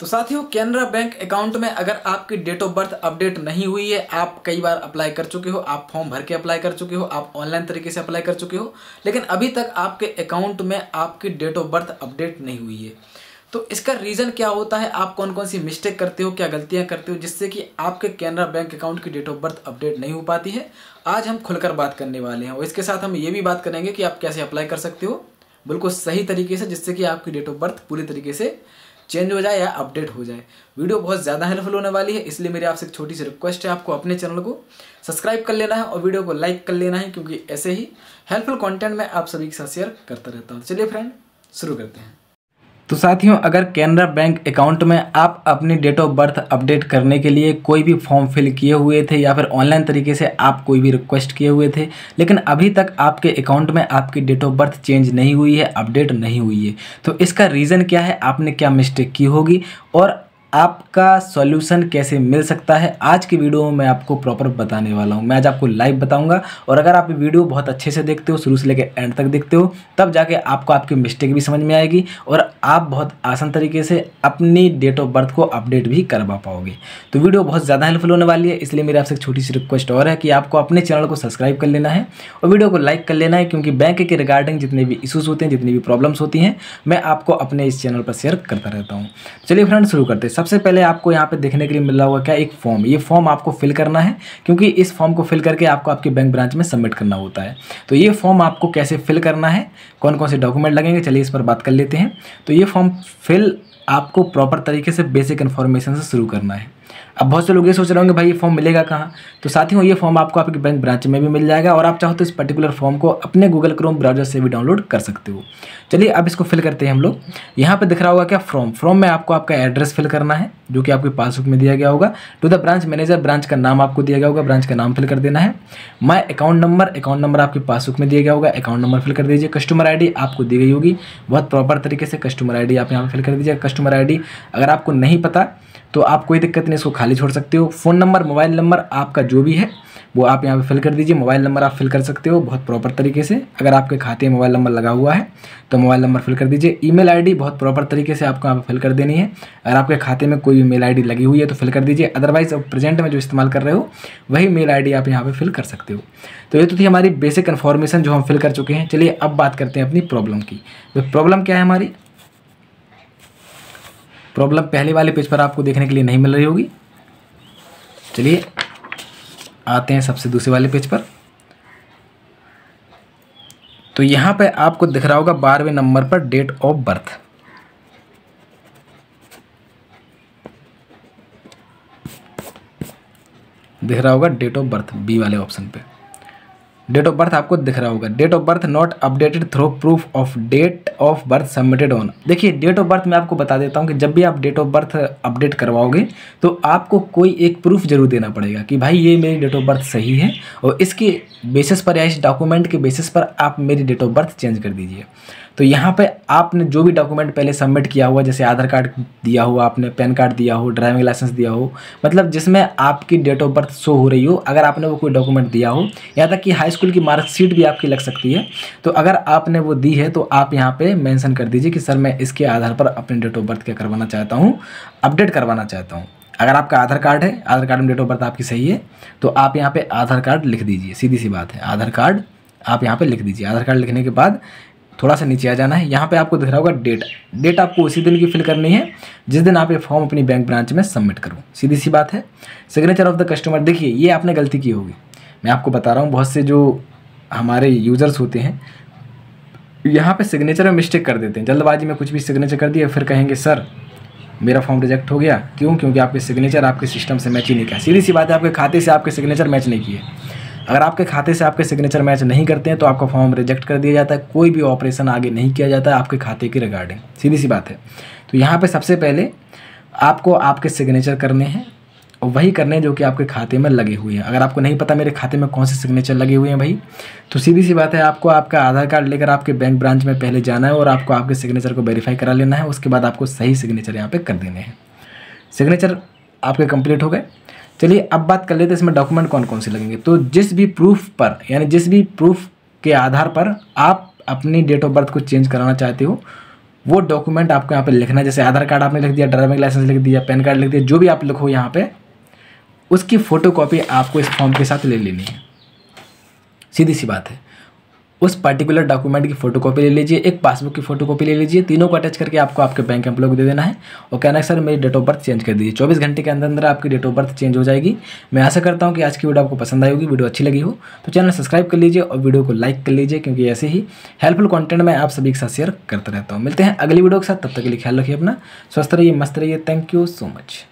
तो साथियों, Canara bank account में अगर आपकी डेट ऑफ़ बर्थ अपडेट नहीं हुई है, आप कई बार अप्लाई कर चुके हो, आप फॉर्म भर के अप्लाई कर चुके हो, आप ऑनलाइन तरीके से अप्लाई कर चुके हो, लेकिन अभी तक आपके अकाउंट में आपकी डेट ऑफ़ बर्थ अपडेट नहीं हुई है। तो इसका रीज़न क्या होता है? आप कौन कौन सी मिस्टेक करते हो, क्या गलतियाँ करते हो, जिससे कि आपके कैनरा बैंक अकाउंट की डेट ऑफ़ बर्थ अपडेट नहीं हो पाती है? आज हम खुलकर बात करने वाले हैं, और इसके साथ हम ये भी बात करेंगे कि आप कैसे अप्लाई कर सकते हो। बिल्कुल सही तरीके से, जिससे कि आपकी डेट ऑफ़ बर्थ पूरी तरीके से चेंज हो जाए या अपडेट हो जाए। वीडियो बहुत ज़्यादा हेल्पफुल होने वाली है, इसलिए मेरी आपसे एक छोटी सी रिक्वेस्ट है, आपको अपने चैनल को सब्सक्राइब कर लेना है और वीडियो को लाइक कर लेना है, क्योंकि ऐसे ही हेल्पफुल कॉन्टेंट मैं आप सभी के साथ शेयर करता रहता हूँ। चलिए फ्रेंड शुरू करते हैं। तो साथियों, अगर कैनरा बैंक अकाउंट में आप अपनी डेट ऑफ़ बर्थ अपडेट करने के लिए कोई भी फॉर्म फिल किए हुए थे या फिर ऑनलाइन तरीके से आप कोई भी रिक्वेस्ट किए हुए थे, लेकिन अभी तक आपके अकाउंट में आपकी डेट ऑफ़ बर्थ चेंज नहीं हुई है, अपडेट नहीं हुई है तो इसका रीज़न क्या है? आपने क्या मिस्टेक की होगी? और आपका सॉल्यूशन कैसे मिल सकता है? आज की वीडियो में मैं आपको प्रॉपर बताने वाला हूँ। मैं आज आपको लाइव बताऊँगा और अगर आप वीडियो बहुत अच्छे से देखते हो, शुरू से लेकर एंड तक देखते हो, तब जाके आपको आपकी मिस्टेक भी समझ में आएगी और आप बहुत आसान तरीके से अपनी डेट ऑफ़ बर्थ को अपडेट भी करवा पाओगे। तो वीडियो बहुत ज़्यादा हेल्पफुल होने वाली है, इसलिए मेरी आपसे एक छोटी सी रिक्वेस्ट और है कि आपको अपने चैनल को सब्सक्राइब कर लेना है और वीडियो को लाइक कर लेना है, क्योंकि बैंक के रिगार्डिंग जितने भी इशूज़ होते हैं, जितनी भी प्रॉब्लम्स होती हैं, मैं आपको अपने इस चैनल पर शेयर करता रहता हूँ। चलिए फ्रेंड शुरू करते सबसे पहले आपको यहाँ पे देखने के लिए मिल रहा होगा क्या एक फॉर्म ये फॉर्म आपको फिल करना है, क्योंकि इस फॉर्म को फिल करके आपको आपके बैंक ब्रांच में सबमिट करना होता है। तो ये फॉर्म आपको कैसे फिल करना है कौन कौन से डॉक्यूमेंट लगेंगे, चलिए इस पर बात कर लेते हैं। तो ये फॉर्म फिल आपको प्रॉपर तरीके से बेसिक इन्फॉर्मेशन से शुरू करना है। अब बहुत से लोग ये सोच रहे होंगे, भाई, ये फॉर्म मिलेगा कहाँ? तो साथियों ये फॉर्म आपको आपके बैंक ब्रांच में भी मिल जाएगा और आप चाहो तो इस पर्टिकुलर फॉर्म को अपने गूगल क्रोम ब्राउज़र से भी डाउनलोड कर सकते हो। चलिए, अब इसको फिल करते हैं हम लोग। यहाँ पे दिख रहा होगा क्या फॉर्म फॉर्म में आपको आपका एड्रेस फिल करना है, जो कि आपके पासबुक में दिया गया होगा। To the branch manager branch का नाम आपको दिया गया होगा ब्रांच का नाम फिल कर देना है। My account number account number आपके पासबुक में दिया गया होगा अकाउंट नंबर फिल कर दीजिए। कस्टमर आईडी आपको दी गई होगी। बहुत प्रॉपर तरीके से कस्टमर आईडी आप यहाँ पर फिल कर दीजिए कस्टमर आईडी अगर आपको नहीं पता तो आप कोई दिक्कत नहीं, इसको खाली छोड़ सकते हो। फ़ोन नंबर, मोबाइल नंबर आपका जो भी है, वो आप यहाँ पे फिल कर दीजिए। मोबाइल नंबर आप फिल कर सकते हो बहुत प्रॉपर तरीके से। अगर आपके खाते में मोबाइल नंबर लगा हुआ है तो मोबाइल नंबर फिल कर दीजिए। ईमेल आईडी बहुत प्रॉपर तरीके से आपको यहाँ पे फिल कर देनी है। अगर आपके खाते में कोई भी मेल आईडी लगी हुई है तो फिल कर दीजिए। अदरवाइज़ अब प्रेजेंट में जो इस्तेमाल कर रहे हो, वही मेल आईडी आप यहाँ पर फिल कर सकते हो। तो ये तो थी हमारी बेसिक इन्फॉर्मेशन जो हम फिल कर चुके हैं। चलिए, अब बात करते हैं अपनी प्रॉब्लम की। तो प्रॉब्लम क्या है हमारी? प्रॉब्लम पहले वाले पेज पर आपको देखने के लिए नहीं मिल रही होगी। चलिए, आते हैं सबसे दूसरे वाले पेज पर। तो यहाँ पे आपको दिख रहा होगा बारहवें नंबर पर डेट ऑफ़ बर्थ दिख रहा होगा डेट ऑफ़ बर्थ बी वाले ऑप्शन पे। डेट ऑफ़ बर्थ आपको दिख रहा होगा। Date of birth not updated through proof of date of birth submitted on देखिए डेट ऑफ़ बर्थ मैं आपको बता देता हूँ कि जब भी आप डेट ऑफ़ बर्थ अपडेट करवाओगे तो आपको कोई एक प्रूफ ज़रूर देना पड़ेगा कि भाई ये मेरी डेट ऑफ़ बर्थ सही है और इसके बेसिस पर या इस डॉक्यूमेंट के बेसिस पर आप मेरी डेट ऑफ़ बर्थ चेंज कर दीजिए। तो यहाँ पे आपने जो भी डॉक्यूमेंट पहले सबमिट किया हुआ, जैसे आधार कार्ड दिया हुआ आपने, पैन कार्ड दिया हो ड्राइविंग लाइसेंस दिया हो मतलब जिसमें आपकी डेट ऑफ़ बर्थ शो हो रही हो, अगर आपने वो कोई डॉक्यूमेंट दिया हो, यहाँ तक कि हाई स्कूल की मार्कशीट भी आपकी लग सकती है। तो अगर आपने वो दी है तो आप यहाँ पर मैंसन कर दीजिए कि, सर, मैं इसके आधार पर अपनी डेट ऑफ़ बर्थ क्या करवाना चाहता हूँ अपडेट करवाना चाहता हूँ। अगर आपका आधार कार्ड है, आधार कार्ड में डेट ऑफ़ बर्थ आपकी सही है तो आप यहाँ पे आधार कार्ड लिख दीजिए, सीधी सी बात है, आधार कार्ड आप यहाँ पे लिख दीजिए। आधार कार्ड लिखने के बाद थोड़ा सा नीचे आ जाना है। यहाँ पे आपको दिख रहा होगा डेट डेट आपको उसी दिन की फिल करनी है, जिस दिन आप ये फॉर्म अपनी बैंक ब्रांच में सबमिट करो। सीधी सी बात है। सिग्नेचर ऑफ़ द कस्टमर देखिए, ये आपने गलती की होगी। मैं आपको बता रहा हूँ, बहुत से जो हमारे यूज़र्स होते हैं, यहाँ पे सिग्नेचर में मिस्टेक कर देते हैं। जल्दबाजी में कुछ भी सिग्नेचर कर दिया, फिर कहेंगे, सर, मेरा फॉर्म रिजेक्ट हो गया। क्यों? क्योंकि आपके सिग्नेचर आपके सिस्टम से मैच ही नहीं किया। सीधी सी बात है, आपके खाते से आपके सिग्नेचर मैच नहीं किए। अगर आपके खाते से आपके सिग्नेचर मैच नहीं करते हैं तो आपका फॉर्म रिजेक्ट कर दिया जाता है। कोई भी ऑपरेशन आगे नहीं किया जाता है आपके खाते की रिगार्डिंग सीधी सी बात है। तो यहाँ पर सबसे पहले आपको आपके सिग्नेचर करने हैं और वही करने जो कि आपके खाते में लगे हुए हैं। अगर आपको नहीं पता मेरे खाते में कौन से सिग्नेचर लगे हुए हैं भाई तो सीधी सी बात है, आपको आपका आधार कार्ड लेकर आपके बैंक ब्रांच में पहले जाना है और आपको आपके सिग्नेचर को वेरीफाई करा लेना है। उसके बाद आपको सही सिग्नेचर यहाँ पे कर देने हैं। सिग्नेचर आपके कंप्लीट हो गए। चलिए अब बात कर लेते हैं इसमें डॉक्यूमेंट कौन कौन से लगेंगे। तो जिस भी प्रूफ पर, यानी जिस भी प्रूफ के आधार पर आप अपनी डेट ऑफ़ बर्थ को चेंज कराना चाहते हो, वो डॉक्यूमेंट आपको यहाँ पे लिखना है। जैसे आधार कार्ड आपने लिख दिया ड्राइविंग लाइसेंस लिख दिया पैन कार्ड लिख दिया, जो भी आप लिखो यहाँ पे, उसकी फ़ोटो आपको इस फॉर्म के साथ ले लेनी है। सीधी सी बात है। उस पर्टिकुलर डॉक्यूमेंट की फोटोकॉपी ले लीजिए, एक पासबुक की फोटोकॉपी ले लीजिए, तीनों को अटैच करके आपको आपके बैंक एम्प्लॉय को दे देना है। और कहना है सर मेरी डेट ऑफ़ बर्थ चेंज कर दीजिए। चौबीस घंटे के अंदर अंदर आपकी डेट ऑफ़ बर्थ चेंज हो जाएगी। मैं आशा करता हूँ कि आज की वीडियो आपको पसंद आई होगी वीडियो अच्छी लगी हो तो चैनल सब्सक्राइब कर लीजिए और वीडियो को लाइक कर लीजिए, क्योंकि ऐसे ही हेल्पफुल कॉन्टेंट मैं आप सभी के साथ शेयर करता रहता हूँ। मिलते हैं अगली वीडियो के साथ, तब तक के लिए ख्याल रखिए अपना। स्वस्थ रहिए, मस्त रहिए। Thank you so much